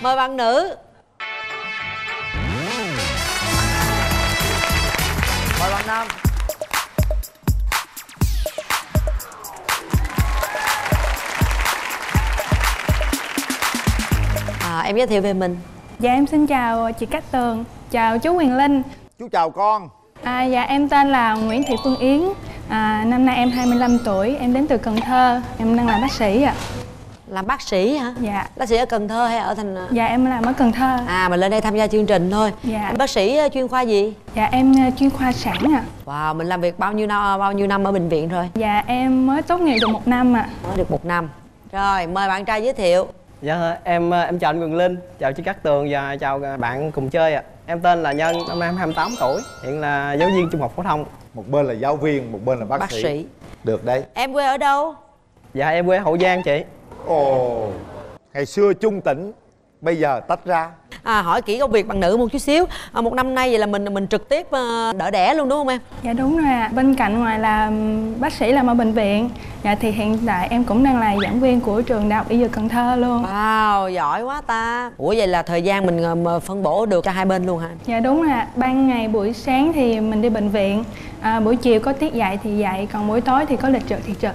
mời bạn nữ. Mời bạn nam. À, em giới thiệu về mình. Dạ em xin chào chị Cát Tường, chào chú Quyền Linh. Chú chào con. À, Dạ em tên là Nguyễn Thị Phương Yến. À, Năm nay em 25 tuổi, em đến từ Cần Thơ Em đang làm bác sĩ ạ làm bác sĩ hả? Dạ. Bác sĩ ở cần thơ hay ở thành Dạ em làm ở Cần Thơ. À mình lên đây tham gia chương trình thôi. Dạ. Bác sĩ ờ, chuyên khoa gì? Dạ em ờ, chuyên khoa sản ạ. Wow mình làm việc bao nhiêu năm bao nhiêu năm ở bệnh viện rồi? Dạ em mới tốt nghiệp được một năm ạ. Mới được một năm. Rồi mời bạn trai giới thiệu. Dạ em em chào anh Quyền Linh, chào chị Cát Tường và chào bạn cùng chơi ạ. Em tên là Nhân, năm nay em 28 tuổi, hiện là giáo viên trung học phổ thông. một bên là giáo viên một bên là bác, bác sĩ. Được đấy. Em quê ở đâu? Dạ em quê Hậu Giang chị. Ồ. Ngày xưa chung tỉnh bây giờ tách ra. À, hỏi kỹ công việc bạn nữ một chút xíu. À, một năm nay vậy là mình mình trực tiếp ờ, đỡ đẻ luôn đúng không em? Dạ đúng rồi ạ. Bên cạnh ngoài là bác sĩ làm ở bệnh viện. Dạ thì hiện tại em cũng đang là giảng viên của trường đại học y dược Cần Thơ luôn. Wow giỏi quá ta. Ủa vậy là thời gian mình ờ, phân bổ được cho hai bên luôn hả? Dạ đúng rồi ạ. Ban ngày buổi sáng thì mình đi bệnh viện. À, Buổi chiều có tiết dạy thì dạy Còn buổi tối thì có lịch trực thì trực.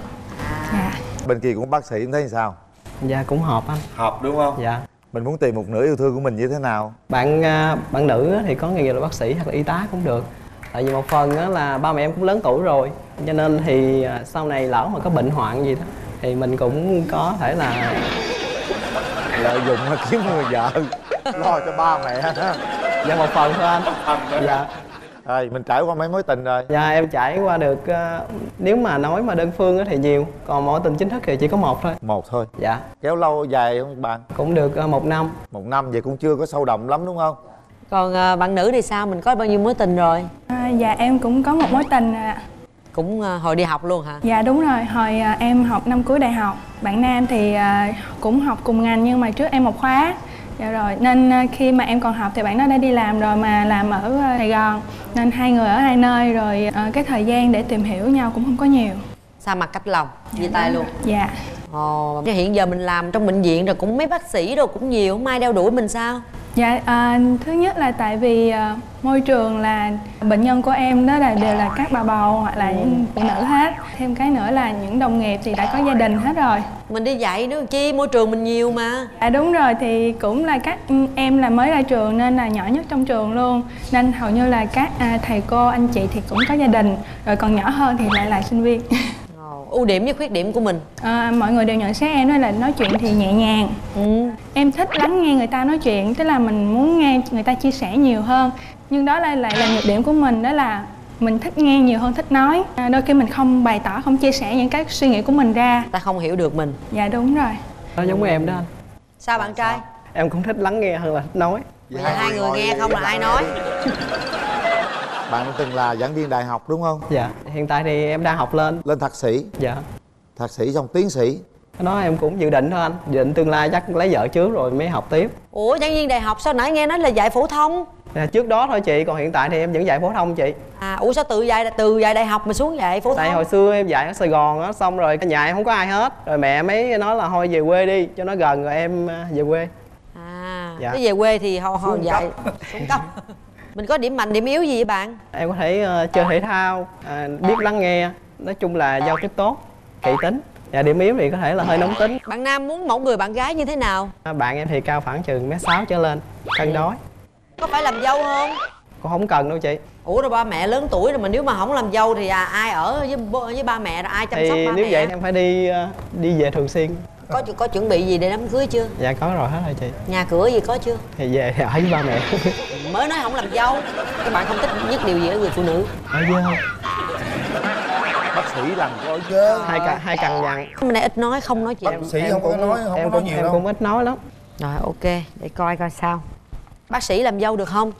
Dạ bên kia cũng bác sĩ em thấy sao Dạ cũng hợp anh. hợp đúng không Dạ. mình muốn tìm một nửa yêu thương của mình như thế nào Bạn à, bạn nữ thì có nghề nghiệp là bác sĩ hoặc là y tá cũng được. Tại vì một phần á là ba mẹ em cũng lớn tuổi rồi, cho nên thì à, sau này lỡ mà có bệnh hoạn gì đó thì mình cũng có thể là lợi dụng kiếm người vợ lo cho ba mẹ dạ một phần thôi anh. Dạ. Rồi mình trải qua mấy mối tình rồi. Dạ em trải qua được ờ, nếu mà nói mà đơn phương á thì nhiều, còn mối tình chính thức thì chỉ có một thôi. một thôi? Dạ, kéo lâu dài không bạn? Cũng được ờ, một năm. một năm vậy cũng chưa có sâu đậm lắm đúng không? Còn ờ, bạn nữ thì sao? Mình có bao nhiêu mối tình rồi? À, Dạ em cũng có một mối tình ạ. Cũng hồi đi học luôn hả? Dạ đúng rồi, hồi à, em học năm cuối đại học. Bạn nam thì à, cũng học cùng ngành nhưng mà trước em một khóa Dạ rồi, nên à, khi mà em còn học thì bạn đó đã đi làm rồi mà làm ở à, Sài Gòn. Nên hai người ở hai nơi rồi à, cái thời gian để tìm hiểu nhau cũng không có nhiều. Xa mặt cách lòng chia tay luôn. Dạ. Ồ hiện giờ mình làm trong bệnh viện rồi cũng mấy bác sĩ rồi cũng nhiều không ai đeo đuổi mình sao Dạ, à, thứ nhất là tại vì à, môi trường là bệnh nhân của em đó là đều là các bà bầu hoặc là những phụ nữ hết. Thêm cái nữa là những đồng nghiệp thì đã có gia đình hết rồi. Mình đi dạy nữa chi môi trường mình nhiều mà. À đúng rồi thì cũng là các em là mới ra trường nên là nhỏ nhất trong trường luôn. Nên hầu như là các à, thầy cô anh chị thì cũng có gia đình. Rồi còn nhỏ hơn thì lại là sinh viên ưu điểm với khuyết điểm của mình? À, mọi người đều nhận xét em đó là nói chuyện thì nhẹ nhàng. Ừ. em thích lắng nghe người ta nói chuyện tức là mình muốn nghe người ta chia sẻ nhiều hơn. Nhưng đó lại lại là nhược điểm của mình đó là mình thích nghe nhiều hơn thích nói. À, đôi khi mình không bày tỏ không chia sẻ những cái suy nghĩ của mình ra. Ta không hiểu được mình. Dạ đúng rồi. Đó giống với em đó anh. sao bạn trai? Em cũng thích lắng nghe hơn là thích nói. Giờ hai người nghe không là ai nói bạn từng là giảng viên đại học đúng không Dạ, hiện tại thì em đang học lên. lên thạc sĩ Dạ. thạc sĩ xong tiến sĩ Cái đó em cũng dự định thôi anh. Dự định tương lai chắc lấy vợ trước rồi mới học tiếp. ủa giảng viên đại học sao nãy nghe nói là dạy phổ thông Dạ, trước đó thôi chị, còn hiện tại thì em vẫn dạy phổ thông chị. à ủa sao tự dạy từ dạy đại học mà xuống dạy phổ Tại thông hồi xưa em dạy ở Sài Gòn á, xong rồi cái nhà em không có ai hết. Rồi mẹ mới nói là thôi về quê đi, cho nó gần rồi em à, về quê. à Dạ. cái về quê thì họ họ Xuống dạy xuống cấp mình có điểm mạnh điểm yếu gì vậy bạn Em có thể ờ, chơi thể thao, à, biết lắng nghe, nói chung là giao tiếp tốt, kỹ tính. Và điểm yếu thì có thể là hơi nóng tính. bạn nam muốn mẫu người bạn gái như thế nào À, Bạn em thì cao khoảng chừng mét sáu trở lên, cân đối. có phải làm dâu không Cũng không cần đâu chị. ủa rồi ba mẹ lớn tuổi rồi mà nếu mà không làm dâu thì à, ai ở với với ba mẹ rồi ai chăm Thì sóc ba nếu mẹ vậy em phải đi ờ, đi về thường xuyên. Có có chuẩn bị gì để đám cưới chưa? Dạ có rồi hết rồi chị. nhà cửa gì có chưa? Thì về ở với ba mẹ. mới nói không làm dâu. Các bạn không thích nhất điều gì ở người phụ nữ. Ở dơ. bác sĩ làm có dơ Hai căn hai căn dặn. hôm nay ít nói không nói chuyện. Bác sĩ không có nói không em có nói nhiều em đâu. cũng ít nói lắm. rồi ok. Để coi coi sao. Bác sĩ làm dâu được không?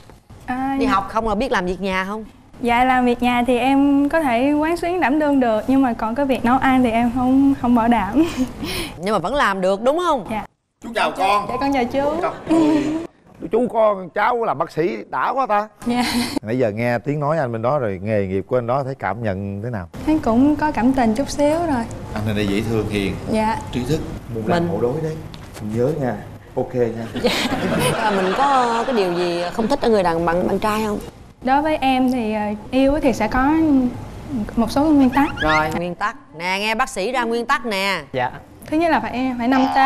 À, đi học không là biết làm việc nhà không Dạ làm việc nhà thì em có thể quán xuyến đảm đương được nhưng mà còn cái việc nấu ăn thì em không không bảo đảm. nhưng mà vẫn làm được đúng không dạ. chú chào con Dạ con chào chú. chú con cháu là bác sĩ đã quá ta Dạ. nãy giờ nghe tiếng nói anh bên đó rồi nghề nghiệp của anh đó thấy cảm nhận thế nào Anh cũng có cảm tình chút xíu rồi. anh này dễ thương hiền Dạ. trí thức muốn làm hậu đối đấy nhớ nha ok nha à, mình có cái điều gì không thích ở người đàn bạn bạn trai không đối với em thì ờ, yêu thì sẽ có một số nguyên tắc. Rồi nguyên tắc. Nè nghe bác sĩ ra nguyên tắc nè. Dạ. Thứ nhất là phải phải năm t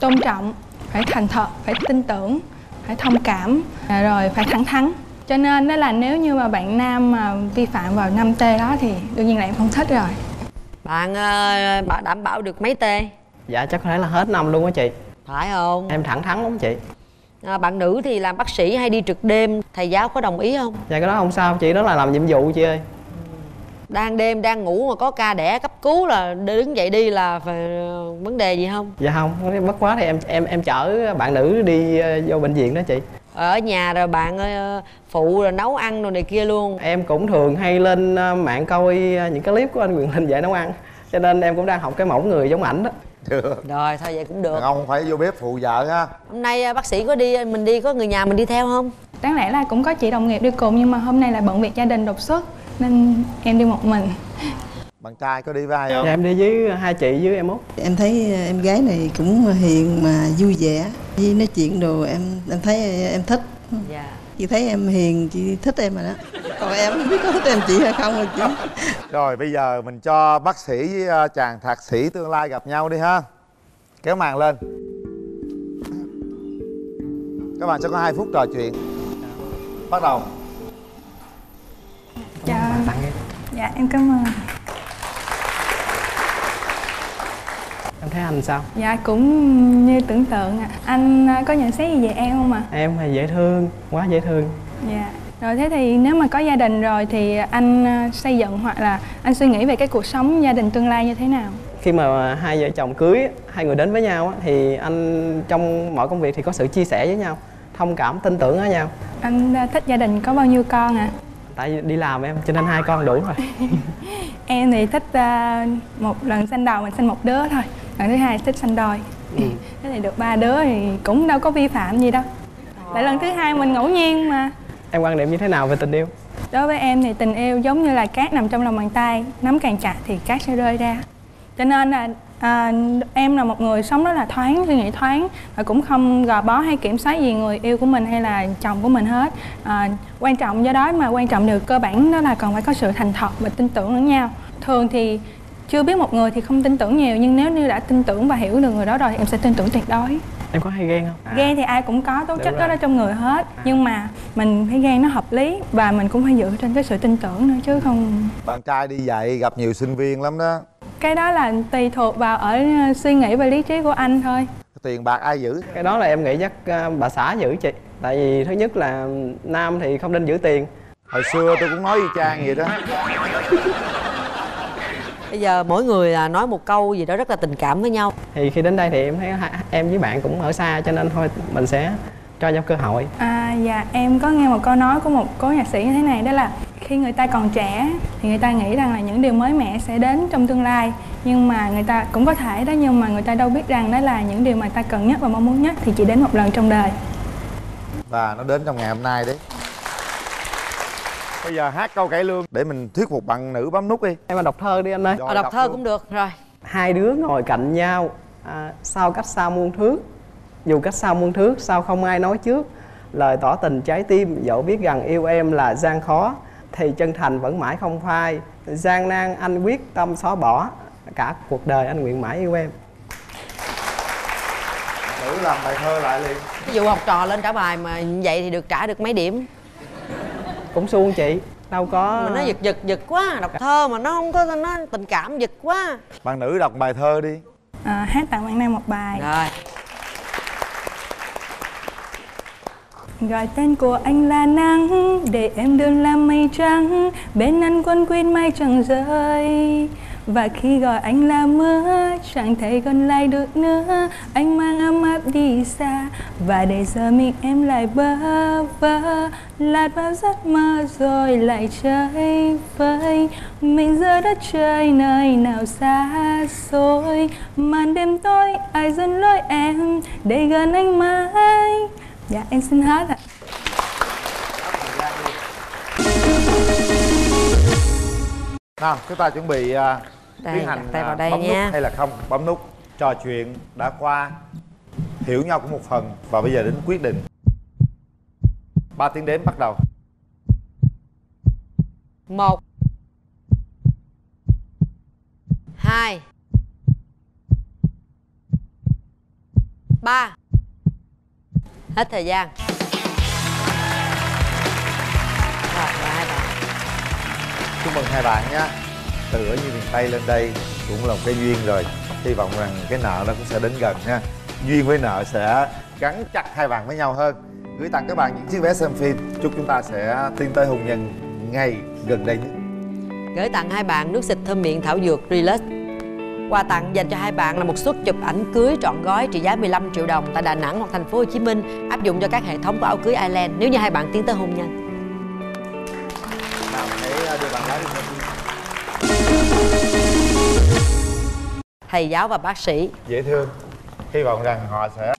tôn trọng phải thành thật phải tin tưởng phải thông cảm à, rồi phải thẳng thắn. Cho nên đó là nếu như mà bạn nam mà vi phạm vào 5 t đó thì đương nhiên là em không thích rồi. Bạn ờ, bạn đảm bảo được mấy tê dạ chắc có thể là hết năm luôn á chị. Phải không? Em thẳng thắn lắm chị à, bạn nữ thì làm bác sĩ hay đi trực đêm thầy giáo có đồng ý không? Dạ cái đó không sao chị đó là làm nhiệm vụ chị ơi. Đang đêm đang ngủ mà có ca đẻ cấp cứu là đứng dậy đi là phải ờ, vấn đề gì không? Dạ không mất quá thì em em em chở bạn nữ đi ờ, vô bệnh viện đó chị. Ở nhà rồi bạn ờ, phụ rồi nấu ăn rồi này kia luôn. Em cũng thường hay lên mạng coi những cái clip của anh Quyền Linh dạy nấu ăn cho nên em cũng đang học cái mẫu người giống ảnh đó được. Rồi thôi vậy cũng được. Đàn ông phải vô bếp phụ vợ ha hôm nay ờ, bác sĩ có đi mình đi có người nhà mình đi theo không? Đáng lẽ là cũng có chị đồng nghiệp đi cùng nhưng mà hôm nay là bận việc gia đình đột xuất nên em đi một mình. Bạn trai có đi với ai dạ không em đi với hai chị với em út. Em thấy em gái này cũng hiền mà vui vẻ. Với nói chuyện đồ em em thấy em thích. Dạ. Chị thấy em hiền chị thích em rồi đó. Còn em không biết có thích em chị hay không rồi chị rồi bây giờ mình cho bác sĩ với ờ, chàng thạc sĩ tương lai gặp nhau đi ha. Kéo màn lên. Các bạn sẽ có hai phút trò chuyện. Bắt đầu. Dạ. Tặng em. Dạ em cảm ơn. Em thấy anh sao? Dạ cũng như tưởng tượng ạ. Anh à, có nhận xét gì về em không ạ? Em thì dễ thương quá dễ thương. Dạ rồi thế thì nếu mà có gia đình rồi thì anh à, xây dựng hoặc là anh suy nghĩ về cái cuộc sống gia đình tương lai như thế nào? Khi mà hai vợ chồng cưới hai người đến với nhau á, thì anh trong mọi công việc thì có sự chia sẻ với nhau thông cảm tin tưởng ở nhau. Anh à, thích gia đình có bao nhiêu con ạ? Tại vì đi làm em cho nên hai con đủ rồi. Em thì thích à, một lần sinh đầu mình sinh một đứa thôi lần thứ hai thích sinh đôi. Ừ. thế thì được ba đứa thì cũng đâu có vi phạm gì đâu. Tại lần thứ hai mình ngẫu nhiên mà em quan niệm như thế nào về tình yêu? Đối với em thì tình yêu giống như là cát nằm trong lòng bàn tay nắm càng chặt thì cát sẽ rơi ra. Cho nên là à, em là một người sống rất là thoáng suy nghĩ thoáng và cũng không gò bó hay kiểm soát gì người yêu của mình hay là chồng của mình hết. À, quan trọng do đó mà quan trọng điều cơ bản đó là còn phải có sự thành thật và tin tưởng lẫn nhau. Thường thì chưa biết một người thì không tin tưởng nhiều nhưng nếu như đã tin tưởng và hiểu được người đó rồi thì em sẽ tin tưởng tuyệt đối em có hay ghen không? À, ghen thì ai cũng có tố chất đó ở trong người hết. Nhưng mà mình phải ghen nó hợp lý và mình cũng phải dựa trên cái sự tin tưởng nữa chứ không bạn trai đi dạy gặp nhiều sinh viên lắm đó. Cái đó là tùy thuộc vào ở ờ, suy nghĩ và lý trí của anh thôi. Tiền bạc ai giữ? Cái đó là em nghĩ chắc à, bà xã giữ chị. Tại vì thứ nhất là nam thì không nên giữ tiền. Hồi xưa tôi cũng nói y chang vậy đó bây giờ mỗi người à, nói một câu gì đó rất là tình cảm với nhau. Thì khi đến đây thì em thấy em với bạn cũng ở xa cho nên thôi mình sẽ cho nhau cơ hội. À dạ em có nghe một câu nói của một cố nhạc sĩ như thế này đó là khi người ta còn trẻ thì người ta nghĩ rằng là những điều mới mẻ sẽ đến trong tương lai. Nhưng mà người ta cũng có thể đó nhưng mà người ta đâu biết rằng đó là những điều mà người ta cần nhất và mong muốn nhất thì chỉ đến một lần trong đời. Và nó đến trong ngày hôm nay đấy bây giờ hát câu cải lương. Để mình thuyết phục bạn nữ bấm nút đi. Em mà đọc thơ đi anh ơi. Rồi, à, đọc đọc thơ luôn. cũng được. Rồi. Hai đứa ngồi cạnh nhau à, sao cách xa muôn thước dù cách xa muôn thước sao không ai nói trước. Lời tỏ tình trái tim dẫu biết rằng yêu em là gian khó thì chân thành vẫn mãi không phai. Gian nan anh quyết tâm xóa bỏ. Cả cuộc đời anh nguyện mãi yêu em. Nữ làm bài thơ lại liền. Ví dụ học trò lên trả bài mà vậy thì được trả được mấy điểm cũng suông chị đâu có mà nó giật giật giật quá đọc thơ mà nó không có nó tình cảm giật quá. Bạn nữ đọc bài thơ đi. À, hát tặng bạn nam một bài. Rồi. Gọi tên của anh là nắng Để em đơn làm mây trắng Bên anh quân quýt mây chẳng rơi và khi gọi anh là mưa Chẳng thể còn lại được nữa. Anh mang ấm áp đi xa Và để giờ mình em lại bơ vơ. Lạt vào giấc mơ rồi lại chơi vơi. Mình giữa đất trời nơi nào xa xôi. Màn đêm tối ai dẫn lối em Để gần anh mãi? Dạ em xin hát ạ. Nào chúng ta chuẩn bị uh, đây, tiến hành tay vào đây bấm nha. nút hay là không? Bấm nút trò chuyện đã qua hiểu nhau cũng một phần và bây giờ đến quyết định. Ba tiếng đếm bắt đầu. Một hai ba. Hết thời gian. Rồi và hai bạn. Chúc mừng hai bạn nhé từ ở như miền tây lên đây cũng là một cái duyên rồi. Hy vọng rằng cái nợ nó cũng sẽ đến gần nha. Duyên với nợ sẽ gắn chặt hai bạn với nhau hơn. Gửi tặng các bạn những chiếc vé xem phim. Chúc chúng ta sẽ tiến tới hôn nhân ngay gần đây nhất gửi tặng hai bạn nước xịt thơm miệng thảo dược Relax. Quà tặng dành cho hai bạn là một suất chụp ảnh cưới trọn gói trị giá 15 triệu đồng tại Đà Nẵng hoặc thành phố Hồ Chí Minh áp dụng cho các hệ thống của áo cưới Ireland nếu như hai bạn tiến tới hôn nhân. nào hãy đưa bạn gái đi Thầy giáo và bác sĩ. Dễ thương. Hy vọng rằng họ sẽ